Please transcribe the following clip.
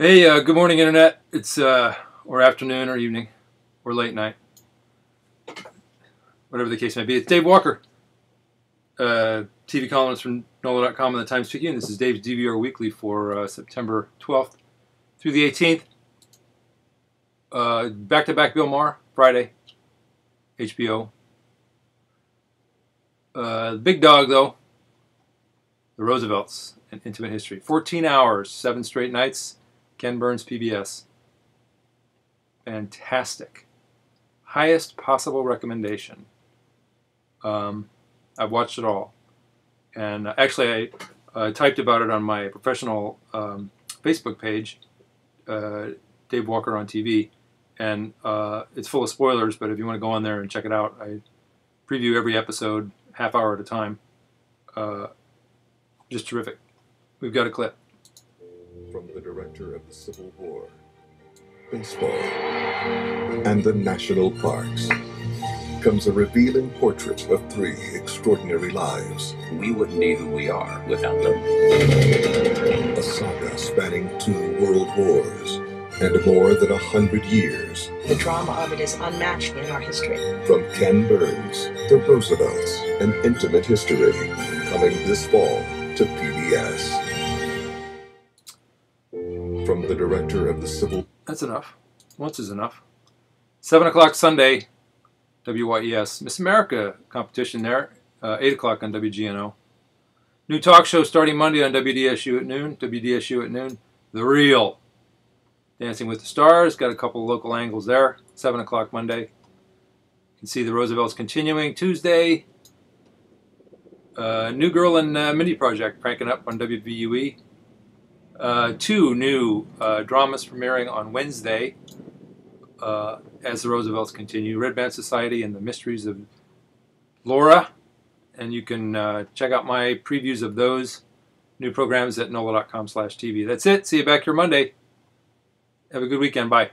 Hey, uh, good morning, Internet. It's, uh, or afternoon or evening or late night. Whatever the case may be. It's Dave Walker, uh, TV columnist from NOLA.com and the Times Picayune. This is Dave's DVR Weekly for uh, September 12th through the 18th. Back to back Bill Maher, Friday, HBO. Uh, big dog, though, The Roosevelts, an intimate history. 14 hours, seven straight nights. Ken Burns, PBS. Fantastic. Highest possible recommendation. Um, I've watched it all. And actually, I uh, typed about it on my professional um, Facebook page, uh, Dave Walker on TV. And uh, it's full of spoilers, but if you want to go on there and check it out, I preview every episode half hour at a time. Uh, just terrific. We've got a clip director of the Civil War, baseball, and the national parks comes a revealing portrait of three extraordinary lives. We wouldn't be who we are without them. A saga spanning two world wars and more than a hundred years. The drama of it is unmatched in our history. From Ken Burns, The Roosevelts, An Intimate History, coming this fall to PBS from the director of the Civil. That's enough. Once is enough. 7 o'clock Sunday, WYES. Miss America competition there. Uh, 8 o'clock on WGNO. New talk show starting Monday on WDSU at noon. WDSU at noon. The Real. Dancing with the Stars. Got a couple local angles there. 7 o'clock Monday. You can see the Roosevelts continuing. Tuesday, uh, New Girl and uh, Mindy Project cranking up on WVUE. Uh, two new uh, dramas premiering on Wednesday uh, as the Roosevelts continue Red Band Society and the Mysteries of Laura. And you can uh, check out my previews of those new programs at nola.com slash TV. That's it. See you back here Monday. Have a good weekend. Bye.